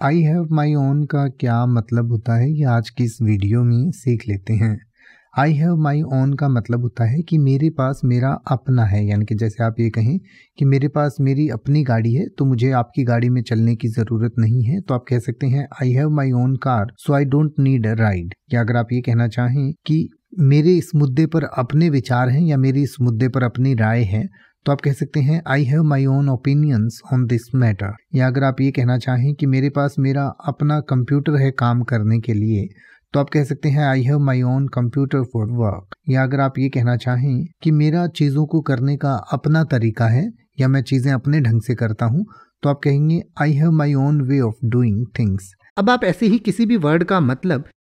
I have my own का क्या मतलब होता है ये आज की इस वीडियो में सीख लेते हैं। आई हैव माई ओन का मतलब होता है कि मेरे पास मेरा अपना है। यानी कि जैसे आप ये कहें कि मेरे पास मेरी अपनी गाड़ी है तो मुझे आपकी गाड़ी में चलने की ज़रूरत नहीं है। तो आप कह सकते हैं I have my own car so I don't need a ride या अगर आप ये कहना चाहें कि मेरे इस मुद्दे पर अपने विचार हैं या मेरी इस मुद्दे पर अपनी राय है तो आप कह सकते हैं I have my own opinions on this matter या अगर आप ये कहना चाहें कि मेरे पास मेरा अपना कंप्यूटर है काम करने के लिए तो आप कह सकते हैं I have my own computer for work या अगर आप ये कहना चाहें कि मेरा चीज़ों को करने का अपना तरीका है, या मैं चीज़ें अपने ढंग से करता हूँ तो आप कहेंगे I have my own way of doing things अब आप ऐसे ही किसी भी वर्ड का मतलब